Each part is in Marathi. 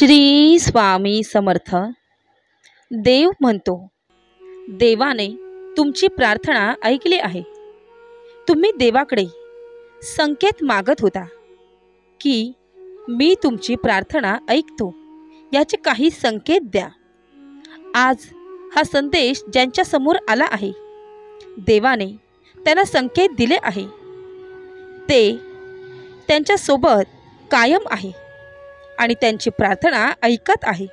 श्री स्वामी समर्थ. देव म्हणतो देवाने तुमची प्रार्थना ऐकली आहे. तुम्ही देवाकडे संकेत मागत होता की मी तुमची प्रार्थना ऐकतो. याचे काही संकेत द्या. आज हा संदेश ज्यांच्यासमोर आला आहे देवाने त्यांना संकेत दिले आहे. ते त्यांच्यासोबत कायम आहे. आणि त्यांची प्रार्थना ऐकत आहे.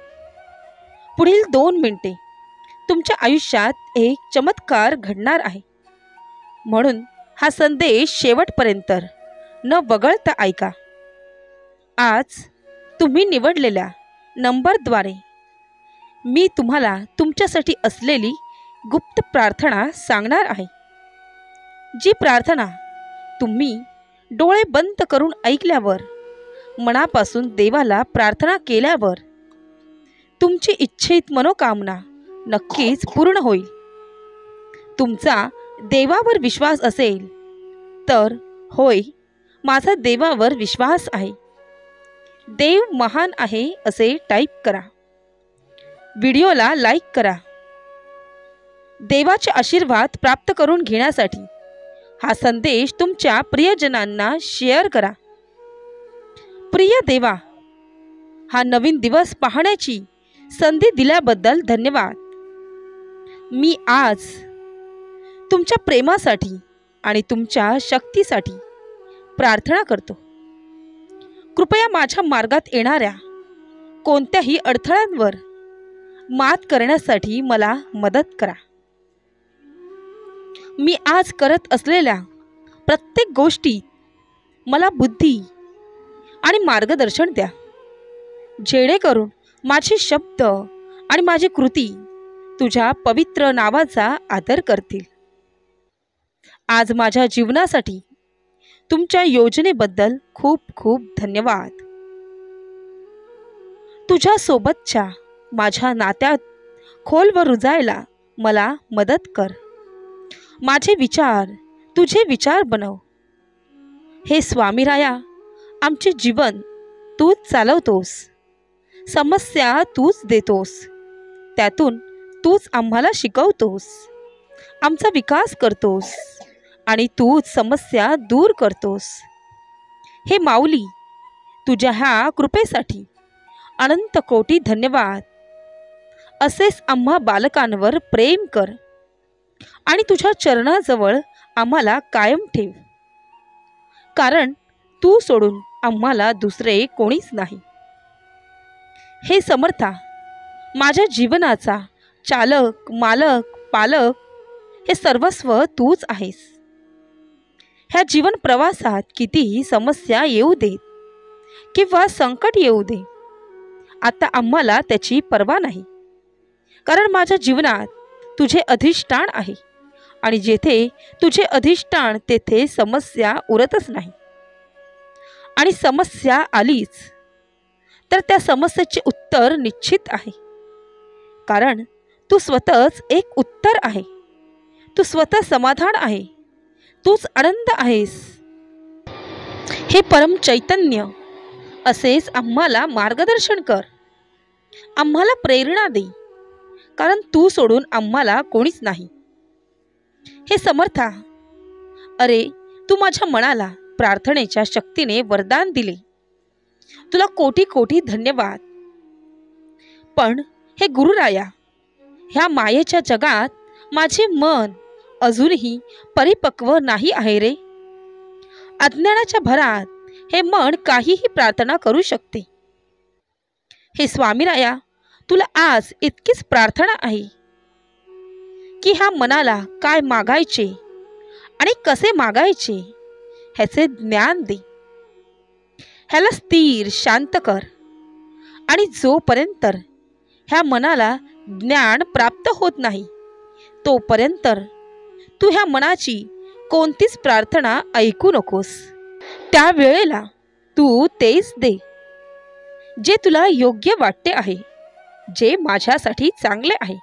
पुढील दोन मिनिटे तुमच्या आयुष्यात एक चमत्कार घडणार आहे. म्हणून हा संदेश शेवटपर्यंत न वगळता ऐका. आज तुम्ही निवडलेल्या नंबरद्वारे मी तुम्हाला तुमच्यासाठी असलेली गुप्त प्रार्थना सांगणार आहे. जी प्रार्थना तुम्ही डोळे बंद करून ऐकल्यावर मनापासून देवाला प्रार्थना केल्यावर तुमची इच्छित मनोकामना नक्कीच पूर्ण होईल. तुमचा देवावर विश्वास असेल तर होय माझा देवावर विश्वास आहे. देव महान आहे असे टाईप करा. व्हिडिओला लाईक करा. देवाचे आशीर्वाद प्राप्त करून घेण्यासाठी हा संदेश तुमच्या प्रियजनांना शेअर करा. प्रिय देवा हा नवीन दिवस पाहण्याची संधी दिल्याबद्दल धन्यवाद. मी आज तुमच्या प्रेमासाठी आणि तुमच्या शक्तीसाठी प्रार्थना करतो. कृपया माझ्या मार्गात येणाऱ्या कोणत्याही अडथळ्यांवर मात करण्यासाठी मला मदत करा. मी आज करत असलेल्या प्रत्येक गोष्टी मला बुद्धी आणि मार्गदर्शन द्या. जेणेकरून माझे शब्द आणि माझी कृती तुझ्या पवित्र नावाचा आदर करतील. आज माझ्या जीवनासाठी तुमच्या योजनेबद्दल खूप खूप धन्यवाद. तुझ्यासोबतच्या माझ्या नात्यात खोलवर रुजायला मला मदत कर. माझे विचार तुझे विचार बनव. हे स्वामीराया आमचे जीवन तूच चालवतोस. समस्या तूच देतोस. त्यातून तूच आम्हाला शिकवतोस. आमचा विकास करतोस आणि तूच समस्या दूर करतोस. हे माऊली तुझ्या ह्या कृपेसाठी अनंत कोटी धन्यवाद. असेच आम्हा बालकांवर प्रेम कर आणि तुझ्या चरणाजवळ आम्हाला कायम ठेव. कारण तू सोडून आम्हाला दुसरे कोणीच नाही. हे समर्था माझ्या जीवनाचा चालक मालक पालक हे सर्वस्व तूच आहेस. ह्या जीवन प्रवासात कितीही समस्या येऊ देत किंवा संकट येऊ दे आता आम्हाला त्याची पर्वा नाही. कारण माझ्या जीवनात तुझे अधिष्ठान आहे आणि जेथे तुझे अधिष्ठान तेथे समस्या उरतच नाही. आणि समस्या आलीच तर त्या समस्येचे उत्तर निश्चित आहे. कारण तू स्वतःच एक उत्तर आहे. तू स्वतः समाधान आहे. तूच आनंद आहेस. हे परम चैतन्य असेच आम्हाला मार्गदर्शन कर. आम्हाला प्रेरणा दे. कारण तू सोडून आम्हाला कोणीच नाही. हे समर्था अरे तू माझ्या मनाला प्रार्थनेच्या शक्तीने वरदान दिले. तुला कोटी कोटी धन्यवाद. पण हे गुरुराया ह्या मायेच्या जगात माझे मन अजूनही परिपक्व नाही आहे रे. अज्ञानाच्या भरात हे मन काहीही प्रार्थना करू शकते. हे स्वामीराया तुला आज इतकीच प्रार्थना आहे. की ह्या मनाला काय मागायचे आणि कसे मागायचे? ह्याचे ज्ञान दे. ह्याला स्थिर शांत कर. आणि जोपर्यंत ह्या मनाला ज्ञान प्राप्त होत नाही तोपर्यंत तू ह्या मनाची कोणतीच प्रार्थना ऐकू नकोस. त्या वेळेला तू तेच दे जे तुला योग्य वाटते आहे जे माझ्यासाठी चांगले आहे.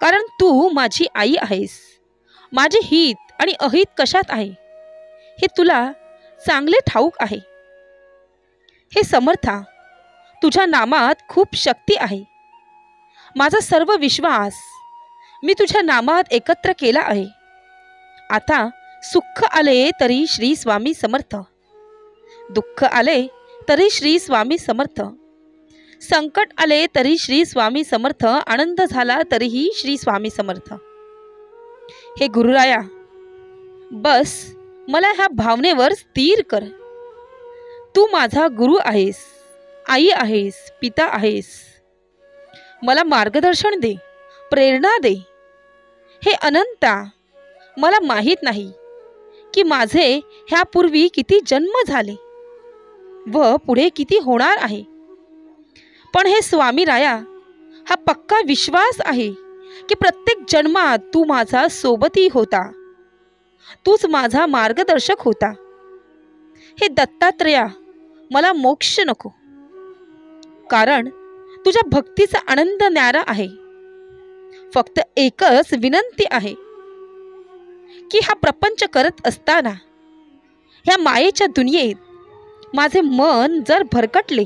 कारण तू माझी आई आहेस. माझे हित आणि अहित कशात आहे? हे तुला चांगले ठाऊक आहे. हे समर्था तुझ्या नामात खूप शक्ती आहे. माझा सर्व विश्वास मी तुझ्या नामात एकत्र केला आहे. आता सुख आले तरी श्री स्वामी समर्थ. दुःख आले तरी श्री स्वामी समर्थ. संकट आले तरी श्री स्वामी समर्थ. आनंद झाला तरीही श्री स्वामी समर्थ. हे गुरुराया बस मला ह्या भावनेवर स्थिर कर. तू माझा गुरु आहेस आई आहेस पिता आहेस. मला मार्गदर्शन दे प्रेरणा दे. हे अनंता मला माहीत नाही की माझे ह्यापूर्वी किती जन्म झाले व पुढे किती होणार आहे. पण हे स्वामी राया हा पक्का विश्वास आहे की प्रत्येक जन्मात तू माझा सोबती होता. तूच माझा मार्गदर्शक होता. हे दत्तात्रया मला मोक्ष नको. कारण तुझ्या भक्तीचा आनंद न्यारा आहे. फक्त एकच विनंती आहे की हा प्रपंच करत असताना ह्या मायेच्या दुनियेत माझे मन जर भरकटले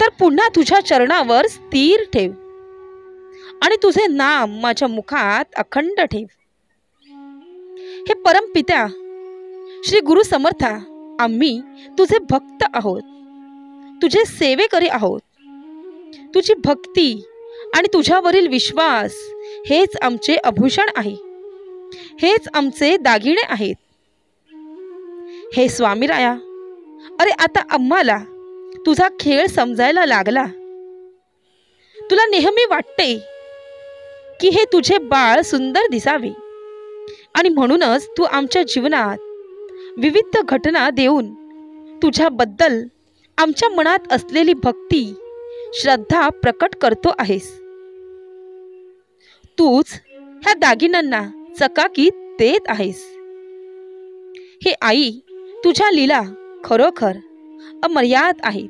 तर पुन्हा तुझ्या चरणावर स्थिर ठेव आणि तुझे नाम माझ्या मुखात अखंड ठेव. हे परमपित्या श्री गुरु समर्था आम्ही तुझे भक्त आहोत. तुझे सेवेकरी आहोत. तुझी भक्ती आणि तुझ्यावरील विश्वास हेच आमचे आभूषण आहे. हेच आमचे दागिने आहेत. हे स्वामीराया अरे आता आम्हाला तुझा खेळ समजायला लागला. तुला नेहमी वाटते की हे तुझे बाळ सुंदर दिसावे. आणि म्हणूनच तू आमच्या जीवनात विविध घटना देऊन तुझ्याबद्दल आमच्या मनात असलेली भक्ती श्रद्धा प्रकट करतो आहेस. तूच ह्या दागिन्यांना चकाकीत देत आहेस. हे आई तुझ्या लीला खरोखर अमर्याद आहेत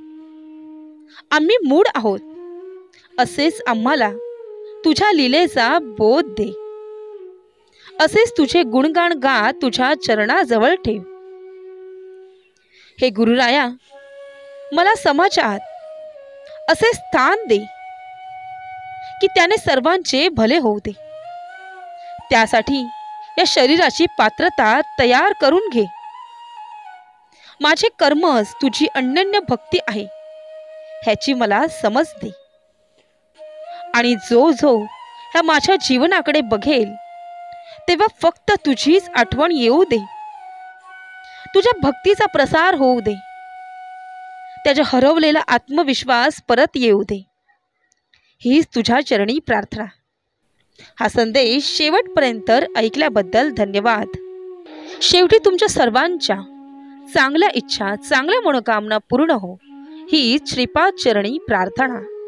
आम्ही मूड आहोत. असेच आम्हाला तुझ्या लीलेचा बोध दे. असेच तुझे गुणगान गा तुझ्या चरणाजवळ ठेव. हे गुरुराया मला समाचार असे स्थान दे की त्याने सर्वांचे भले होऊ दे. त्यासाठी या शरीराची पात्रता तयार करून घे. माझे कर्मच तुझी अनन्य भक्ती आहे ह्याची मला समज दे. आणि जो जो ह्या माझ्या जीवनाकडे बघेल तेव्हा फक्त तुझीच आठवण येऊ दे. तुझ्या भक्तीचा प्रसार होऊ दे. त्याच्या हरवलेला आत्मविश्वास परत येऊ दे. हीच तुझ्या चरणी प्रार्थना. हा संदेश शेवटपर्यंत ऐकल्याबद्दल धन्यवाद. शेवटी तुमच्या सर्वांच्या चांगल्या इच्छा चांगल्या मनोकामना पूर्ण हो. ही श्रीपाद चरणी प्रार्थना.